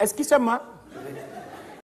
Est-ce que c'est ma?